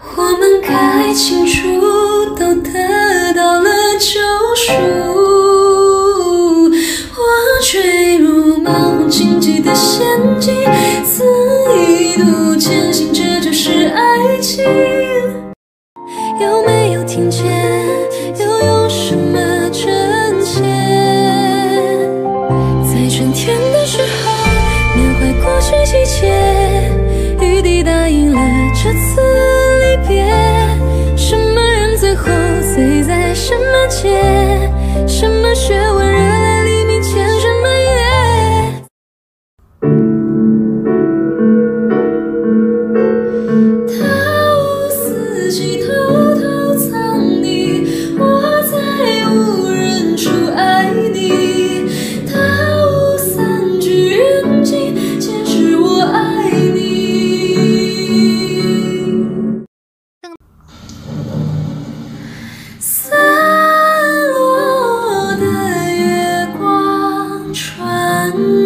我们该清楚，都得到了救赎。我坠入漫无荆棘的陷阱，曾一度坚信这就是爱情。有没有听见？又有什么真切？在春天的时候，缅怀过去季节，雨滴答应了这次别。什么人最后醉在什么街？什么学问 one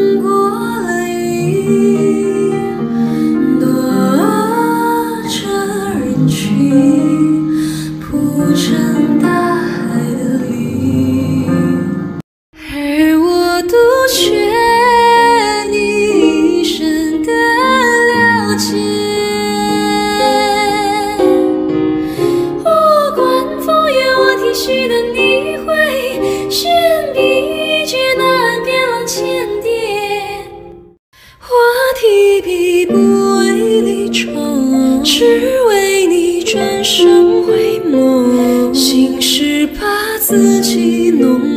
只为你转身回眸。心事把自己弄